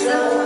Jesus.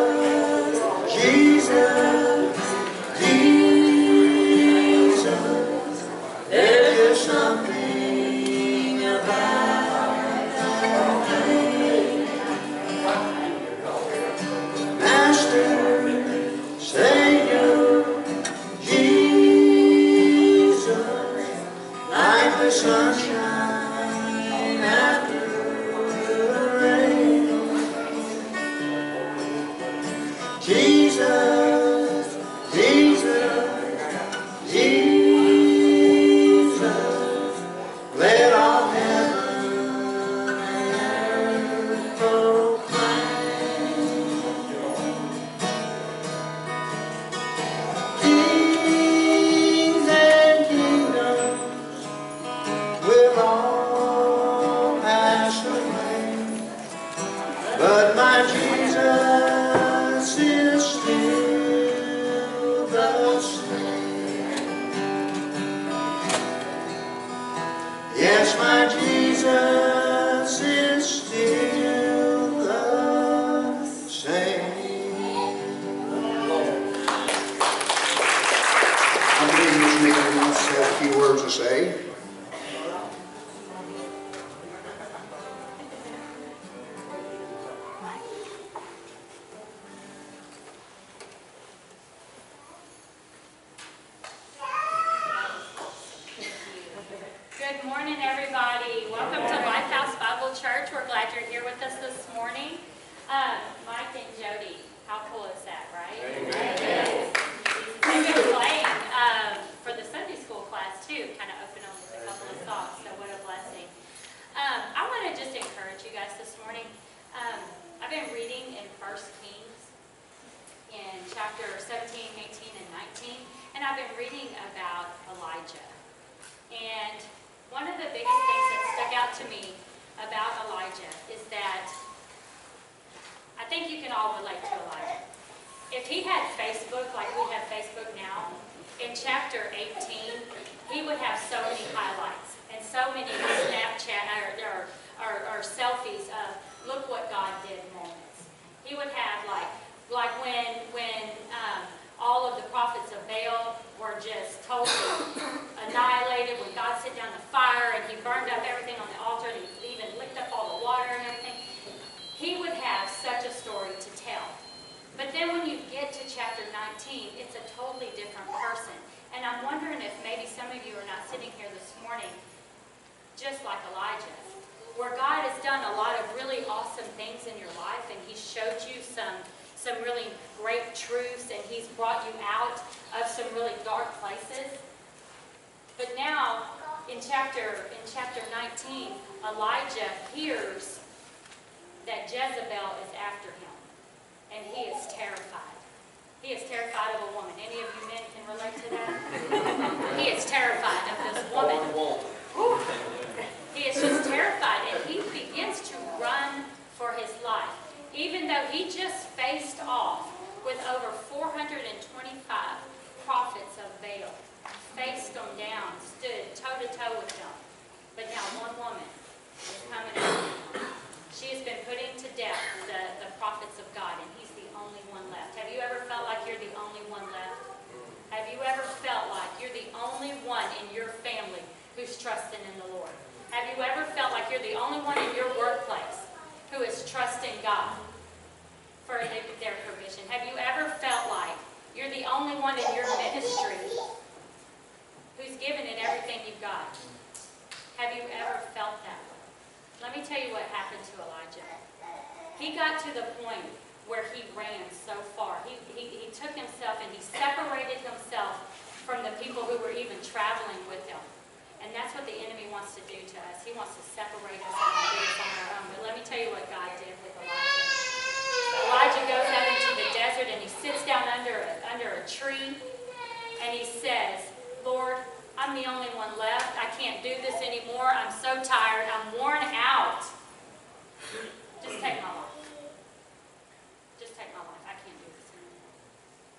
morning, everybody. Welcome to Lifehouse Bible Church. We're glad you're here with us this morning. Uh, Mike and Jodi, how cool is that, right? Amen. They've been playing um, for the Sunday school class, too, kind of open up with a couple of thoughts. so what a blessing. Um, I want to just encourage you guys this morning. Um, I've been reading in First Kings in chapter 17, 18, and 19, and I've been reading about Elijah. And one of the biggest things that stuck out to me about Elijah is that I think you can all relate to Elijah. If he had Facebook like we have Facebook now, in chapter 18, he would have so many highlights and so many Snapchat or, or, or selfies of look what God did moments. He would have like like when when um, all of the prophets of Baal were just totally it's a totally different person. And I'm wondering if maybe some of you are not sitting here this morning just like Elijah, where God has done a lot of really awesome things in your life and he showed you some, some really great truths and he's brought you out of some really dark places. But now, in chapter, in chapter 19, Elijah hears that Jezebel is after him, and he is terrified. He is terrified of a woman. Any of you men can relate to that? He got to the point where he ran so far. He, he, he took himself and he separated himself from the people who were even traveling with him. And that's what the enemy wants to do to us. He wants to separate us and do us on our own. But let me tell you what God did with Elijah. Elijah goes out into the desert and he sits down under a, under a tree and he says, Lord, I'm the only one left. I can't do this anymore. I'm so tired. I'm worn out. Just take my life. Just take my life. I can't do this anymore.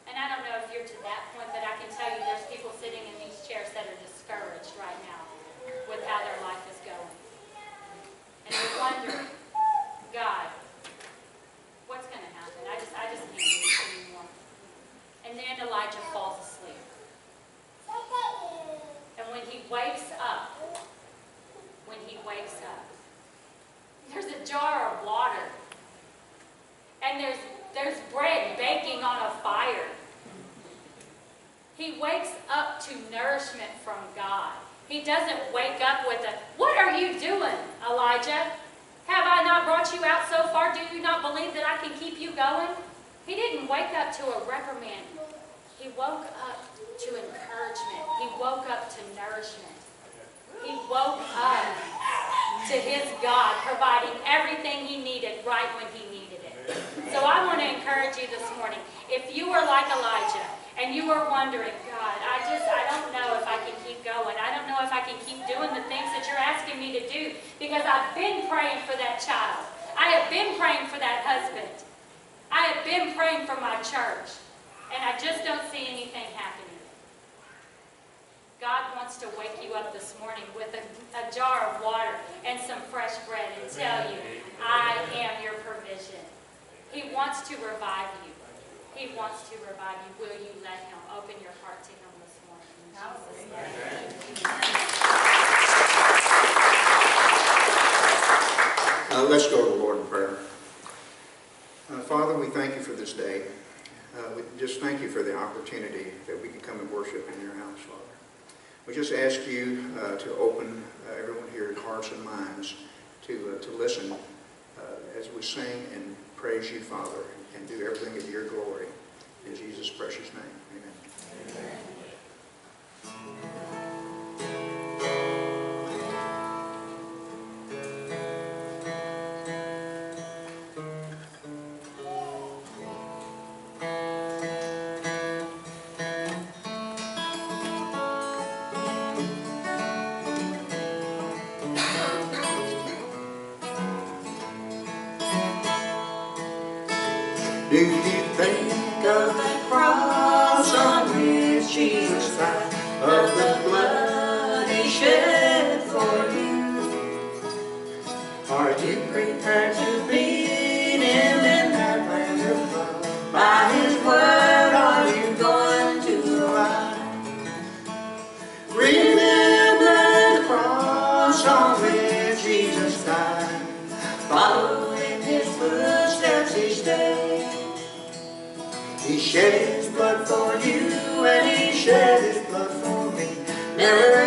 And I don't know if you're to that point, but I can tell you there's people sitting in these chairs that are discouraged right now with how their life is going. And they're wondering, God, what's going to happen? I just, I just can't do this anymore. And then Elijah falls He doesn't wake up with a, What are you doing, Elijah? Have I not brought you out so far? Do you not believe that I can keep you going? He didn't wake up to a reprimand. He woke up to encouragement. He woke up to nourishment. He woke up to his God providing everything he needed right when he needed it. So I want to encourage you this morning. If you are like Elijah and you are wondering, God, I just, I don't know going. I don't know if I can keep doing the things that you're asking me to do because I've been praying for that child. I have been praying for that husband. I have been praying for my church. And I just don't see anything happening. God wants to wake you up this morning with a, a jar of water and some fresh bread and tell you, I am your provision. He wants to revive you. He wants to revive you. Will you let him? Open your heart to him this morning. In Jesus' name. Uh, let's go to the Lord in prayer. Uh, Father, we thank you for this day. Uh, we just thank you for the opportunity that we can come and worship in your house, Father. We just ask you uh, to open uh, everyone here's hearts and minds to, uh, to listen as we sing and praise you, Father, and do everything in your glory. In Jesus' precious name, amen. amen. Each day. He shed his blood for you, and he shed his blood for me. Never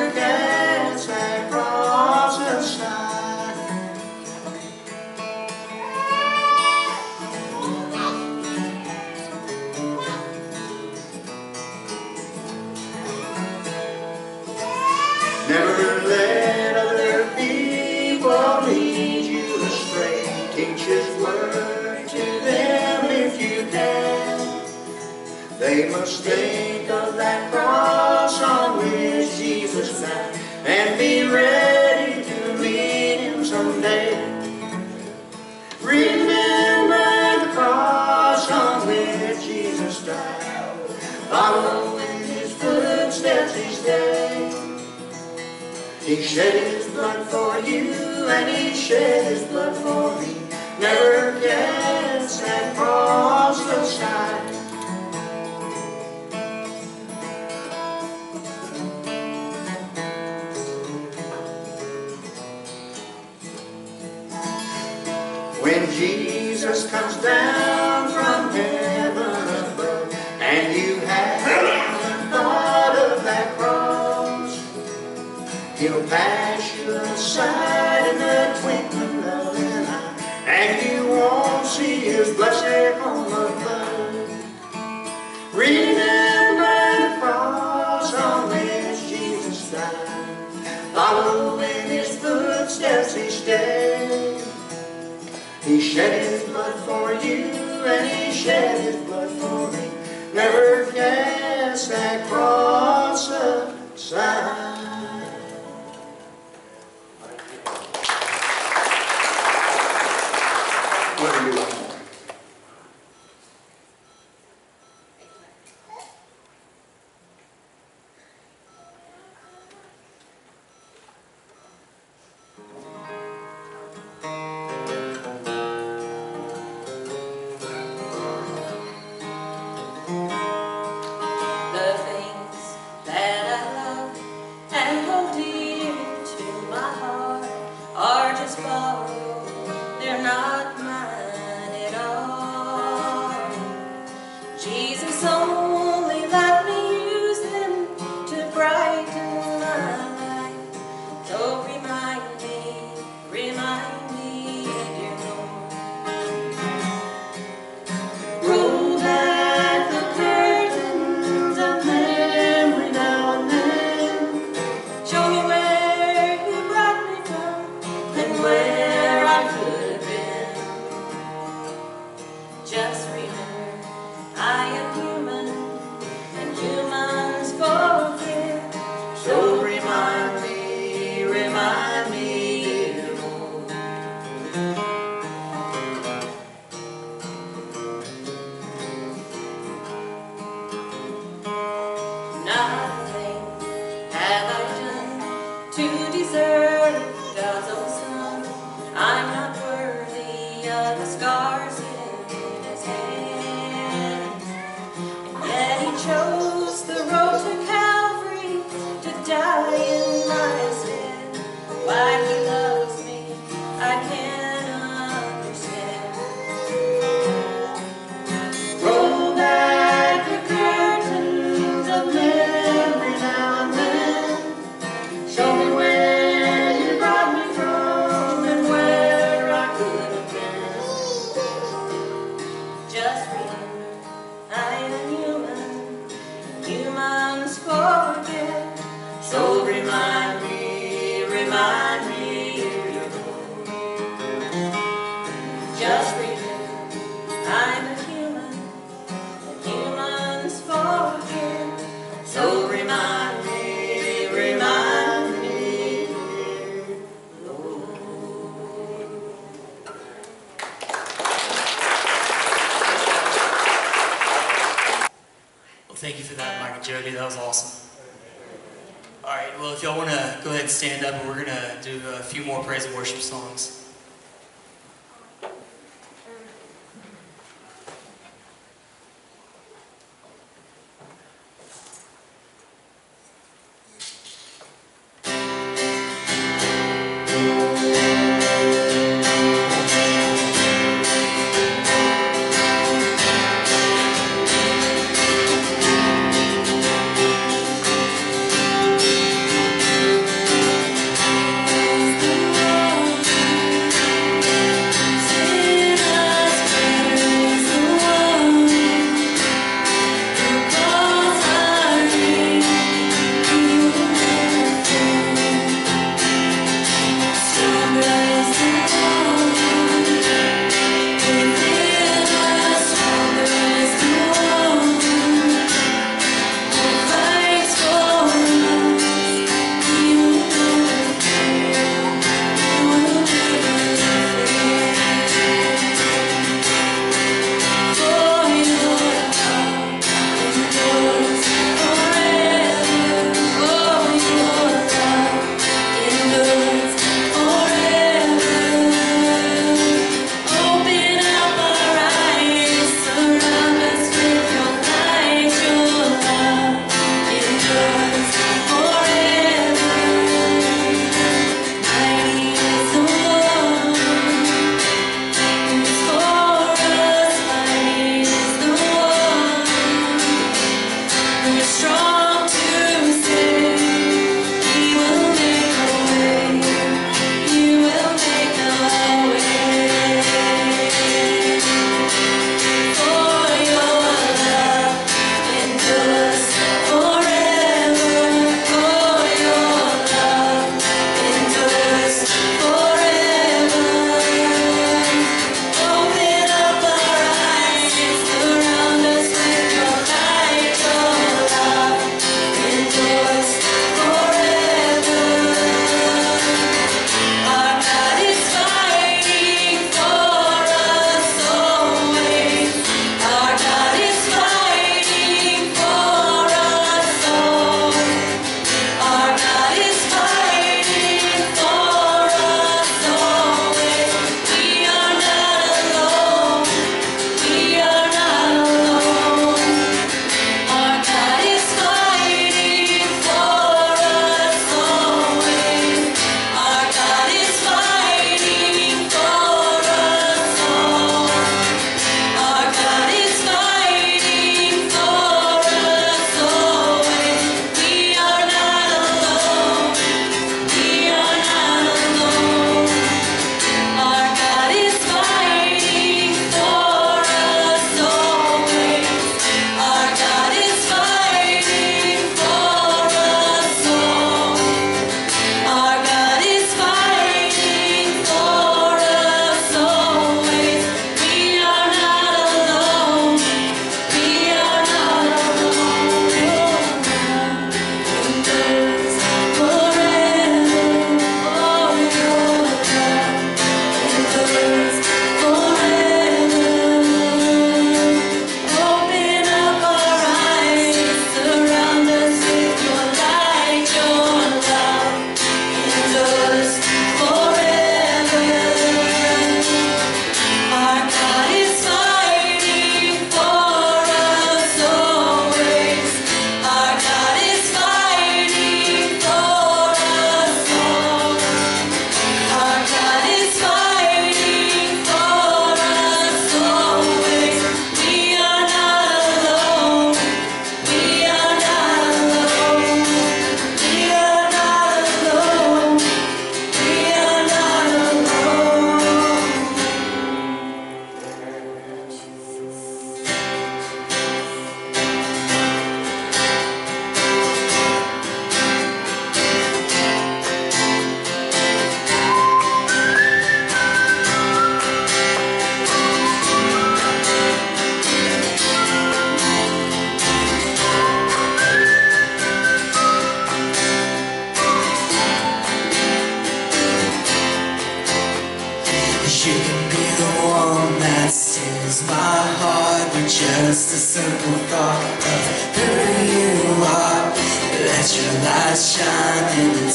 He shed his blood for you and he shed his blood for me. Never cast that cross aside. When Jesus comes down he'll pass you aside in the twinkling of an eye and you won't see his blessed home of blood. Remember the cross on which Jesus died. Follow in his footsteps each day. He shed his blood for you, and he shed his blood for me. Never cast that cross aside. was awesome. All right, well, if y'all want to go ahead and stand up, we're going to do a few more praise and worship songs.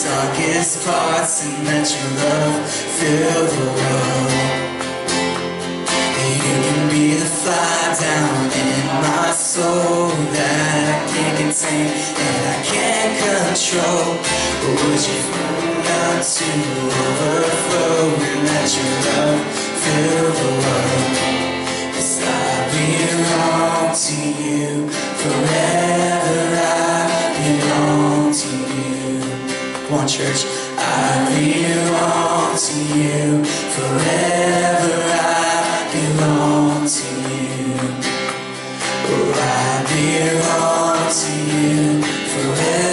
Darkest parts and let your love fill the world. You can be the fire down in my soul that I can't contain and I can't control. Would you fill up to overflow and let your love fill the world? 'Cause I belong to you forever. Church. I belong to you forever. I belong to you. Oh, I belong to you forever.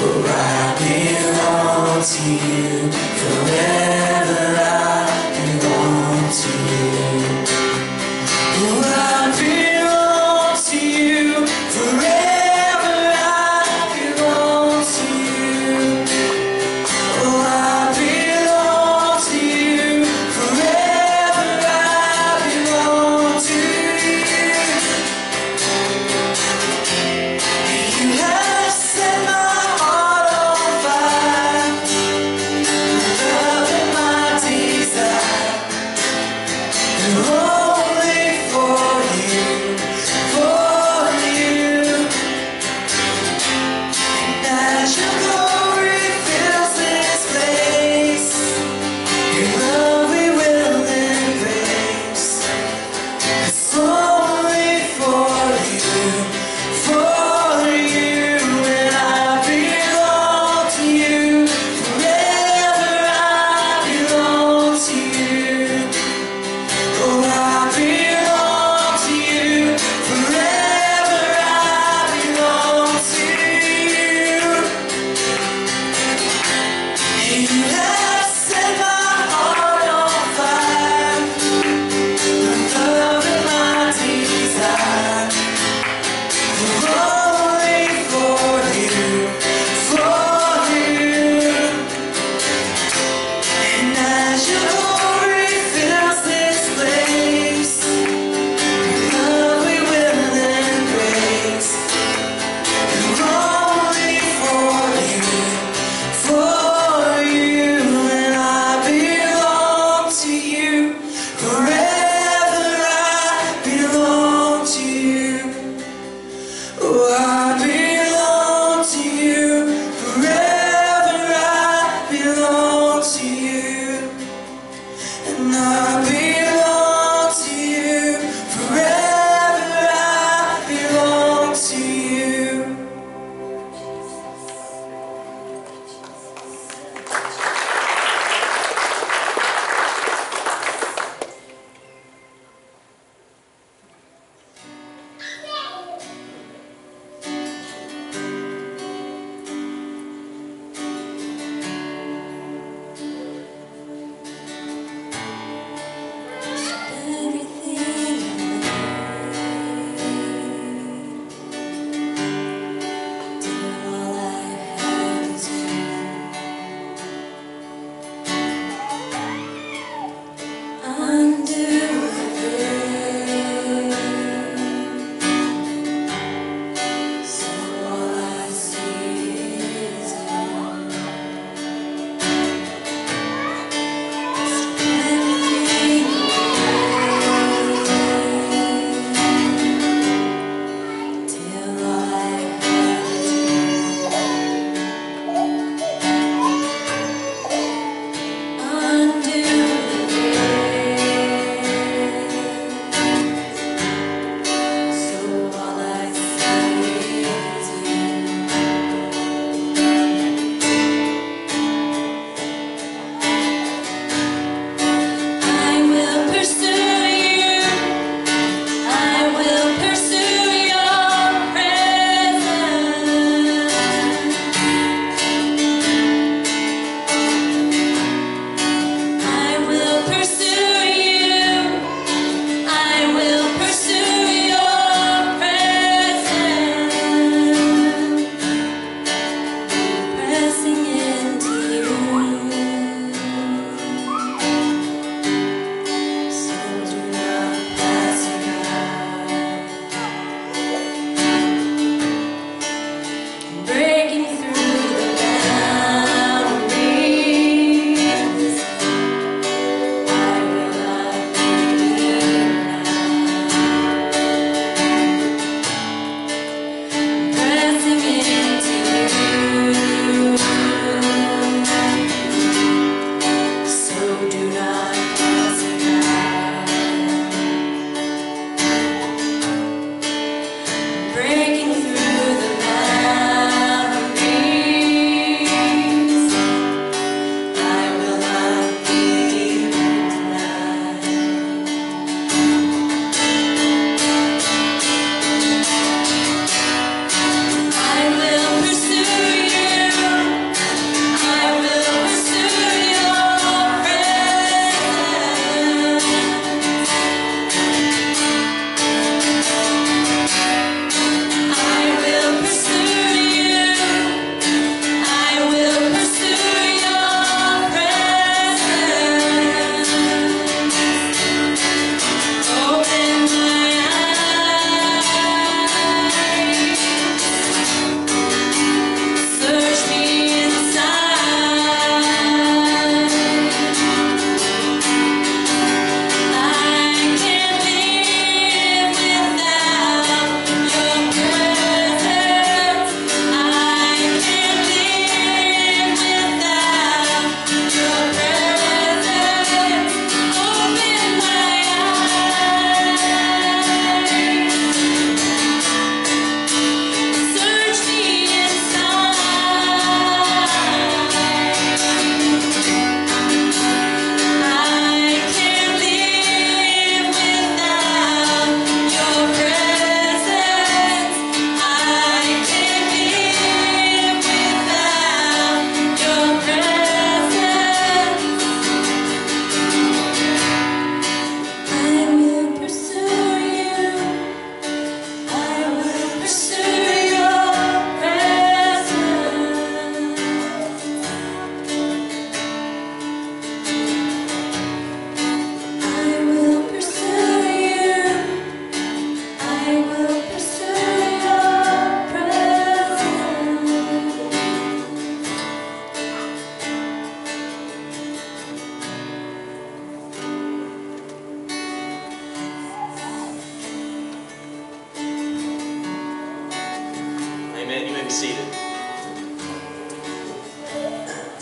Oh, I belong to you forever.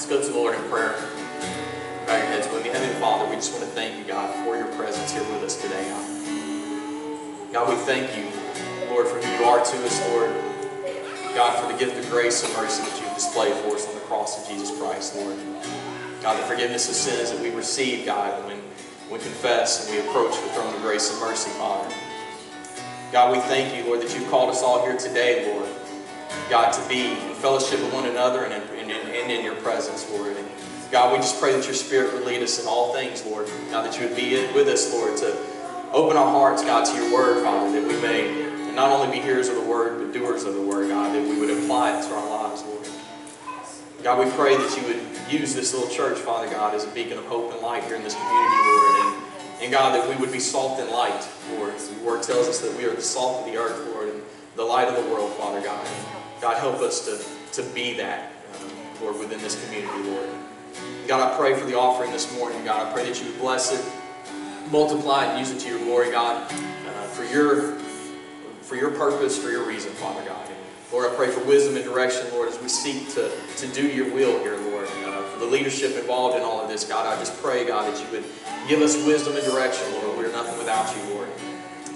Go to the Lord in prayer. Bow your heads with me. Heavenly Father, we just want to thank you, God, for your presence here with us today, God. God, we thank you, Lord, for who you are to us, Lord. God, for the gift of grace and mercy that you've displayed for us on the cross of Jesus Christ, Lord. God, the forgiveness of sins that we receive, God, when we confess and we approach the throne of grace and mercy, Father. God, we thank you, Lord, that you've called us all here today, Lord. God, to be in fellowship with one another and in, in, your presence, Lord. And God, we just pray that your Spirit would lead us in all things, Lord. God, that you would be with us, Lord, to open our hearts, God, to your word, Father, that we may not only be hearers of the word, but doers of the word, God, that we would apply it to our lives, Lord. God, we pray that you would use this little church, Father God, as a beacon of hope and light here in this community, Lord. And, and God, that we would be salt and light, Lord. Your word tells us that we are the salt of the earth, Lord, and the light of the world, Father God. God, help us to, to be that, Lord, within this community, Lord. God, I pray for the offering this morning. God, I pray that you would bless it, multiply it, use it to your glory, God, uh, for your for your purpose, for your reason, Father God. Lord, I pray for wisdom and direction, Lord, as we seek to, to do your will here, Lord. Uh, for the leadership involved in all of this, God, I just pray, God, that you would give us wisdom and direction, Lord. We're nothing without you, Lord.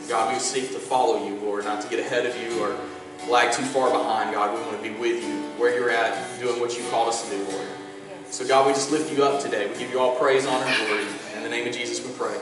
God, we seek to follow you, Lord, not to get ahead of you or lag too far behind, God. We want to be with you where you're at, doing what you called us to do, Lord. So, God, we just lift you up today. We give you all praise, honor, and glory. In the name of Jesus, we pray.